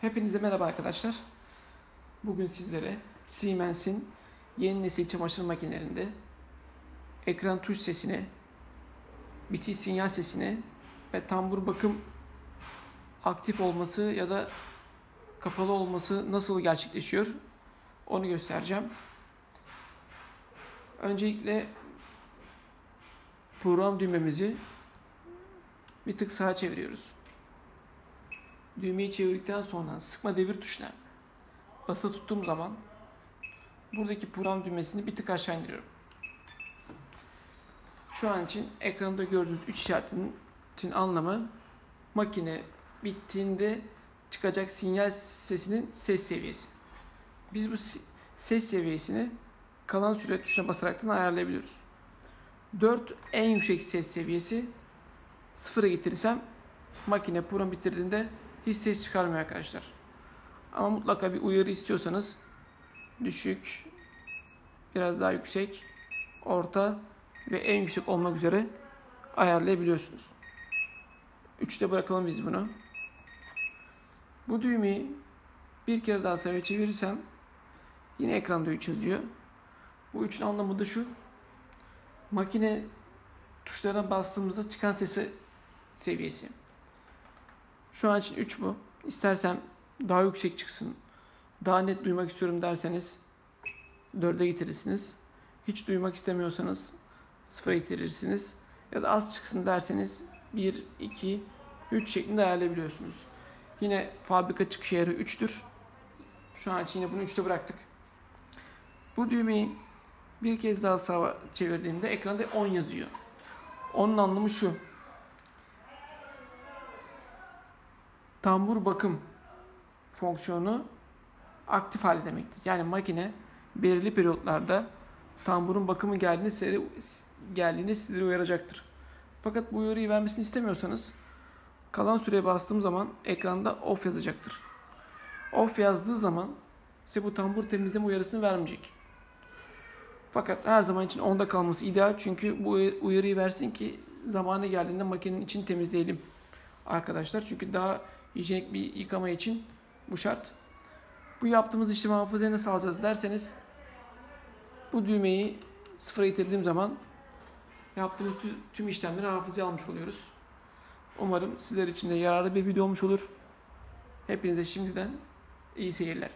Hepinize merhaba arkadaşlar. Bugün sizlere Siemens'in yeni nesil çamaşır makinelerinde ekran tuş sesini, bitiş sinyal sesini ve tambur bakım aktif olması ya da kapalı olması nasıl gerçekleşiyor onu göstereceğim. Öncelikle program düğmemizi bir tık sağa çeviriyoruz. Düğmeyi çevirdikten sonra sıkma devir tuşuna basılı tuttuğum zaman buradaki program düğmesini bir tık aşağı indiriyorum. Şu an için ekranda gördüğünüz 3 işaretinin anlamı makine bittiğinde çıkacak sinyal sesinin ses seviyesi. Biz bu ses seviyesini kalan süre tuşuna basaraktan ayarlayabiliyoruz. 4 en yüksek ses seviyesi sıfıra getirirsem makine program bitirdiğinde hiç çıkarmıyor arkadaşlar. Ama mutlaka bir uyarı istiyorsanız düşük, biraz daha yüksek, orta ve en yüksek olmak üzere ayarlayabiliyorsunuz. 3'te bırakalım biz bunu. Bu düğmeyi bir kere daha sağa çevirirsem yine ekranda 3 yazıyor. Bu 3'ün anlamı da şu. Makine tuşlarına bastığımızda çıkan sesi seviyesi. Şu an için 3 bu. İstersem daha yüksek çıksın, daha net duymak istiyorum derseniz 4'e getirirsiniz. Hiç duymak istemiyorsanız 0'a getirirsiniz. Ya da az çıksın derseniz 1, 2, 3 şeklinde ayarlayabiliyorsunuz. Yine fabrika çıkış ayarı 3'tür. Şu an için yine bunu 3'te bıraktık. Bu düğmeyi bir kez daha sağa çevirdiğimde ekranda 10 yazıyor. Onun anlamı şu. Tambur bakım fonksiyonu aktif hale demektir. Yani makine belirli periyotlarda tamburun bakımı geldiğinde, sizlere, geldiğinde sizleri uyaracaktır. Fakat bu uyarıyı vermesini istemiyorsanız kalan süreye bastığım zaman ekranda off yazacaktır. Off yazdığı zaman size bu tambur temizleme uyarısını vermeyecek. Fakat her zaman için onda kalması ideal çünkü bu uyarıyı versin ki zamanı geldiğinde makinenin için temizleyelim arkadaşlar. Çünkü daha hijyenik bir yıkama için bu şart. Bu yaptığımız işlemi hafızaya nasıl alacağız derseniz bu düğmeyi sıfıra getirdiğim zaman yaptığımız tüm işlemleri hafızaya almış oluyoruz. Umarım sizler için de yararlı bir video olmuş olur. Hepinize şimdiden iyi seyirler.